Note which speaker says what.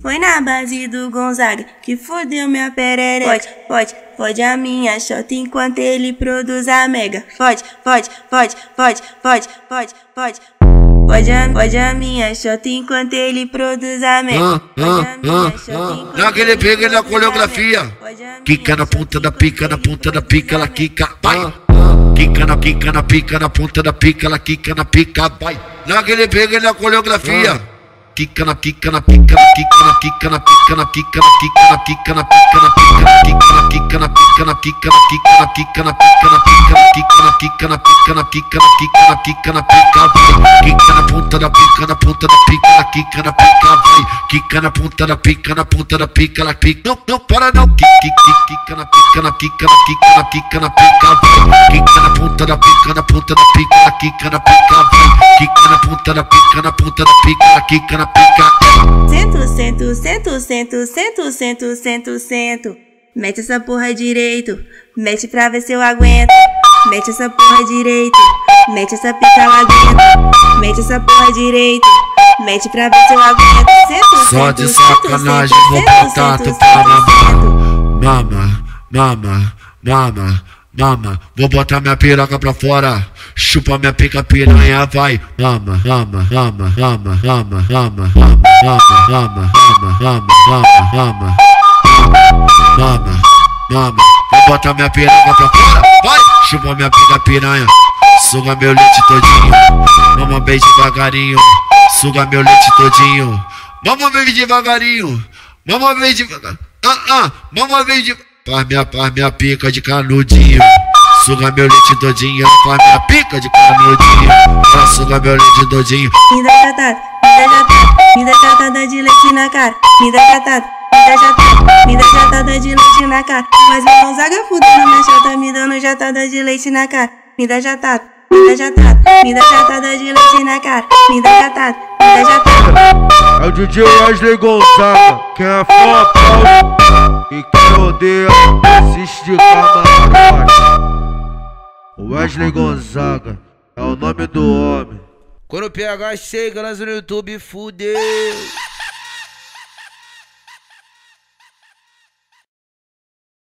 Speaker 1: Foi na base do Gonzaga que fodeu minha perereca. Pode, pode, pode a minha shot enquanto ele produz a mega. Pode, pode, pode, pode, pode, pode, pode. Pode a, pode a minha shot enquanto ele produz a mega.
Speaker 2: Ah, ah, ah, ah. Naquele pega na coreografia. Quica na ponta da pica, na ponta da pica, ela quica, vai. Quica na pica, na pica, na ponta da pica, ela quica na pica, vai. Naquele pega na coreografia. Pica, na pica, na pica, na pica, na pica, na pica, na pica, na pica, na pica, na pica, na pica, pica, na pica, na pica, na pica, na pica, na pica, na pica, na pica, na pica, na pica, na pica, na pica, na pica, quica na ponta da pica, na ponta da pica, na quica na pica, vai, quica na ponta da pica, na ponta da pica, ela pica, não, não para não, quica, na pica, na pica, na pica, na pica, na pica, vai, na ponta da pica, na ponta da pica, na quica na pica, vai, quica na ponta da pica, na ponta da pica, na quica na pica.
Speaker 1: Cento, cento, cento, cento, cento, cento, cento, cento. Mete essa porra direito, mete pra ver se eu aguento. Mete essa porra direito, mete essa pica lá dentro. Mete essa porra direito, mete pra ver se eu aguento. Cento,
Speaker 2: Só de sacanagem vou botar tu pra mamar. Mama, mama, mama, mama. Vou botar minha piroca pra fora. Chupa minha pica piranha, vai. Mama, mama, mama, mama, mama, mama, mama, mama, mama, mama, mama, mama, mama. Mama. Vou botar minha piroca pra fora. Vai. Chupa minha pica piranha. Suga meu leite todinho. Mama bem devagarinho. Suga meu leite todinho. Mama bem devagarinho. Mama bem devagar. Ah, ah. Mama bem de. Faz minha, faz minha pica de canudinho. Suga meu leite todinho. Faz minha pica de canudinho. Ela suga meu leite todinho.
Speaker 1: Jatada, me dá jatada, me dá jatada de leite na cara. Me dá jatada, me dá jatada, me dá jatada de leite na cara. Mas o Gonzaga fudendo minha chata, me dando jatada de leite na cara. Me dá jatada, me dá jatada, me dá jatada de leite na cara. Me dá jatada, me dá jatada.
Speaker 3: É o DJ Wesley Gonzaga, quem é aplaude e quem odeia assiste de camarote. Wesley Gonzaga é o nome do homem.
Speaker 4: Quando o PH chega, lança no YouTube, fudeu.